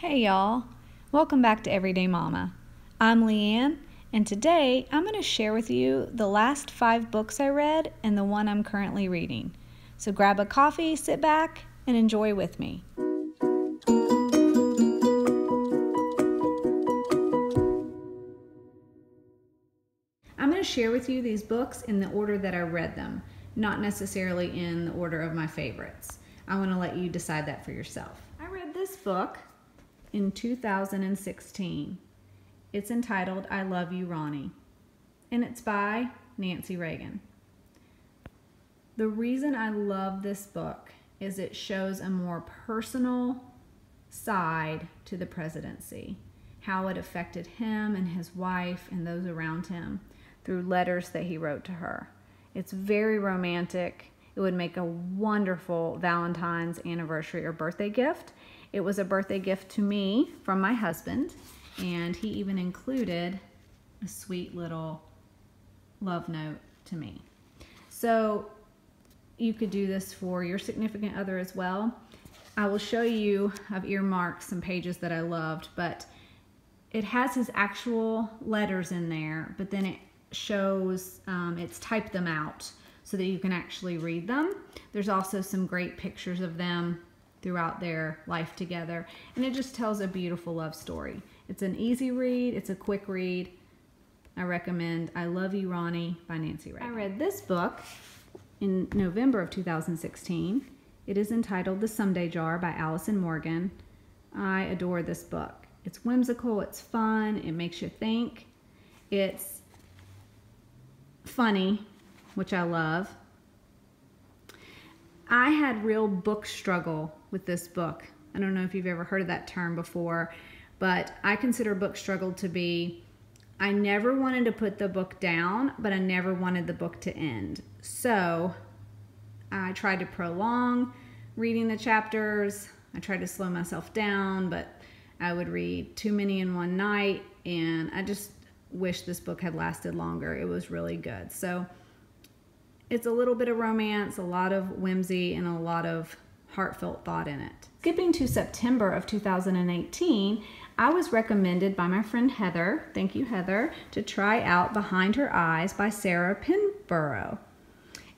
Hey y'all, welcome back to Everyday Mama. I'm Leanne, and today I'm going to share with you the last five books I read and the one I'm currently reading. So grab a coffee, sit back, and enjoy with me. I'm going to share with you these books in the order that I read them, not necessarily in the order of my favorites. I want to let you decide that for yourself. I read this book in 2016. It's entitled I Love You, Ronnie, and it's by Nancy Reagan. The reason I love this book is it shows a more personal side to the presidency, how it affected him and his wife and those around him through letters that he wrote to her. It's very romantic. It would make a wonderful Valentine's anniversary or birthday gift. It was a birthday gift to me from my husband, and he even included a sweet little love note to me. So you could do this for your significant other as well. I will show you, I've earmarked some pages that I loved, but it has his actual letters in there, but then it shows, um, it's typed them out so that you can actually read them. There's also some great pictures of them throughout their life together. And it just tells a beautiful love story. It's an easy read, it's a quick read. I recommend I Love You, Ronnie by Nancy Reagan. I read this book in November of 2016. It is entitled The Someday Jar by Allison Morgan. I adore this book. It's whimsical, it's fun, it makes you think. It's funny, which I love. I had real book struggle with this book. I don't know if you've ever heard of that term before, but I consider book struggle to be I never wanted to put the book down, but I never wanted the book to end. So I tried to prolong reading the chapters. I tried to slow myself down, but I would read too many in one night, and I just wish this book had lasted longer. It was really good. So it's a little bit of romance, a lot of whimsy, and a lot of heartfelt thought in it. Skipping to September of 2018, I was recommended by my friend Heather, thank you Heather, to try out Behind Her Eyes by Sarah Pinborough.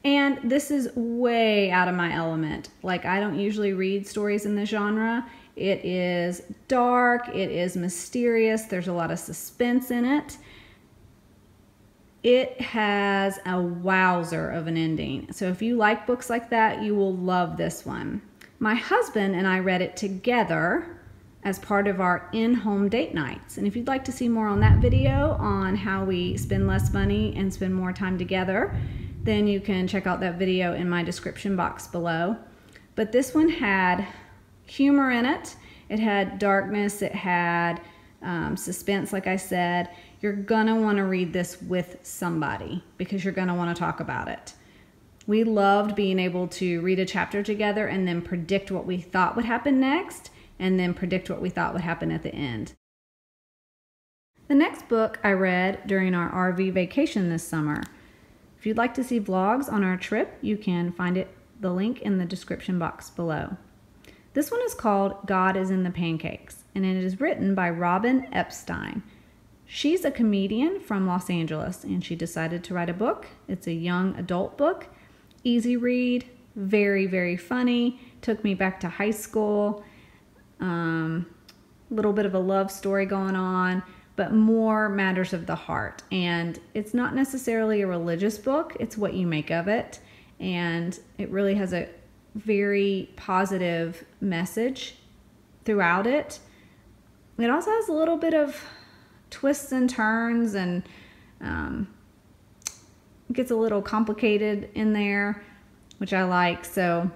And this is way out of my element. Like, I don't usually read stories in the genre. It is dark, it is mysterious, there's a lot of suspense in it. It has a wowzer of an ending. So if you like books like that, you will love this one. My husband and I read it together as part of our in-home date nights. And if you'd like to see more on that video on how we spend less money and spend more time together, then you can check out that video in my description box below. But this one had humor in it. It had darkness, it had um, suspense, like I said. You're gonna wanna read this with somebody because you're gonna wanna talk about it. We loved being able to read a chapter together and then predict what we thought would happen next and then predict what we thought would happen at the end. The next book I read during our RV vacation this summer. If you'd like to see vlogs on our trip, you can find it the link in the description box below. This one is called God is in the Pancakes, and it is written by Robin Epstein. She's a comedian from Los Angeles, and she decided to write a book. It's a young adult book, easy read, very, very funny. Took me back to high school. A um, little bit of a love story going on, but more matters of the heart. And it's not necessarily a religious book, it's what you make of it. And it really has a very positive message throughout it. It also has a little bit of twists and turns and um, gets a little complicated in there, which I like. So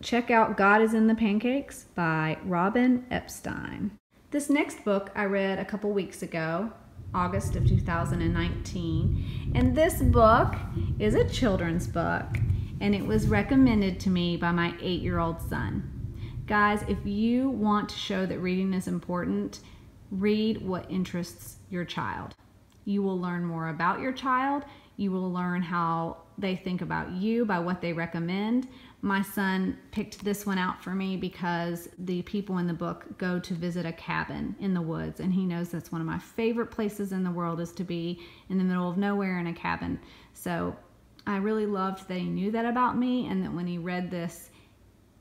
check out God is in the Pancakes by Robin Epstein. This next book I read a couple weeks ago, August of 2019. And this book is a children's book, and it was recommended to me by my eight year old son. Guys, if you want to show that reading is important, read what interests your child. You will learn more about your child. You will learn how they think about you by what they recommend. My son picked this one out for me because the people in the book go to visit a cabin in the woods, and he knows that's one of my favorite places in the world is to be in the middle of nowhere in a cabin. So I really loved that he knew that about me, and that when he read this,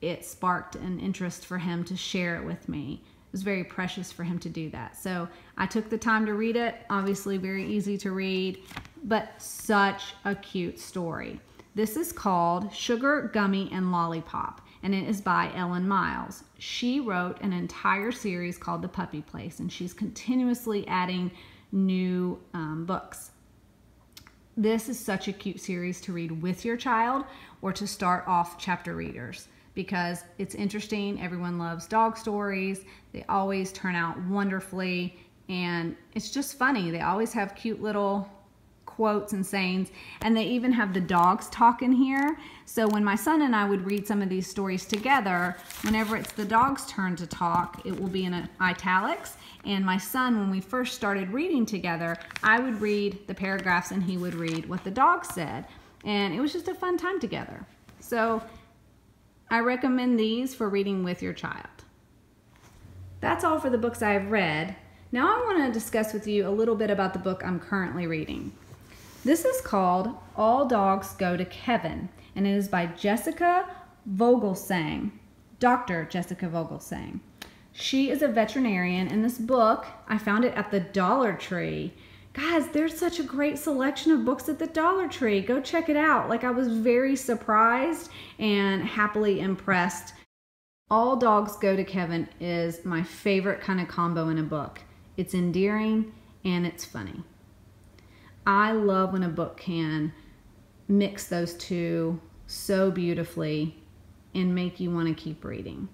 it sparked an interest for him to share it with me. It was very precious for him to do that. So I took the time to read it. Obviously, very easy to read, but such a cute story. This is called Sugar, Gummy, and Lollipop, and it is by Ellen Miles. She wrote an entire series called The Puppy Place, and she's continuously adding new um, books. This is such a cute series to read with your child or to start off chapter readers because it's interesting. Everyone loves dog stories. They always turn out wonderfully and it's just funny. They always have cute little quotes and sayings and they even have the dogs talk in here. So when my son and I would read some of these stories together, whenever it's the dog's turn to talk, it will be in italics. And my son, when we first started reading together, I would read the paragraphs and he would read what the dog said. And it was just a fun time together. So I recommend these for reading with your child. That's all for the books I have read. Now I want to discuss with you a little bit about the book I'm currently reading. This is called All Dogs Go to Kevin, and it is by Jessica Vogelsang, Dr. Jessica Vogelsang. She is a veterinarian, and this book, I found it at the Dollar Tree guys, there's such a great selection of books at the Dollar Tree. Go check it out. Like, I was very surprised and happily impressed. All Dogs Go to Kevin is my favorite kind of combo in a book. It's endearing and it's funny. I love when a book can mix those two so beautifully and make you want to keep reading.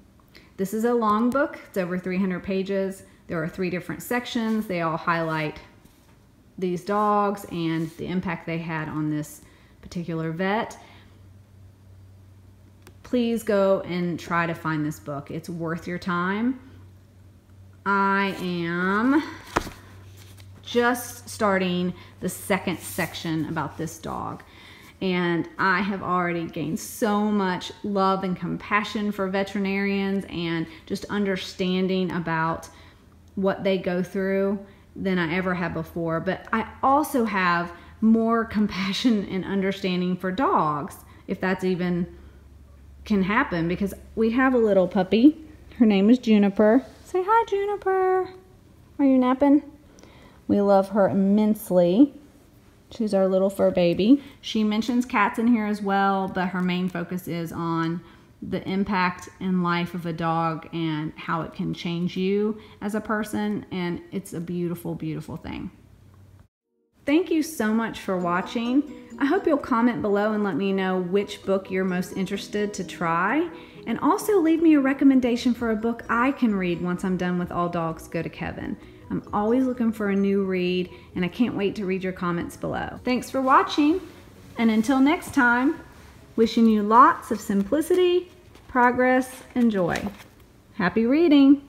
This is a long book, it's over 300 pages. There are three different sections, they all highlight these dogs and the impact they had on this particular vet, please go and try to find this book. It's worth your time. I am just starting the second section about this dog. And I have already gained so much love and compassion for veterinarians and just understanding about what they go through than I ever had before. But I also have more compassion and understanding for dogs, if that's even can happen, because we have a little puppy. Her name is Juniper. Say hi, Juniper. Are you napping? We love her immensely. She's our little fur baby. She mentions cats in here as well, but her main focus is on the impact in life of a dog and how it can change you as a person and it's a beautiful beautiful thing. Thank you so much for watching. I hope you'll comment below and let me know which book you're most interested to try. And also leave me a recommendation for a book i can read once i'm done with all dogs go to kevin. I'm always looking for a new read and i can't wait to read your comments below. Thanks for watching and until next time Wishing you lots of simplicity, progress, and joy. Happy reading!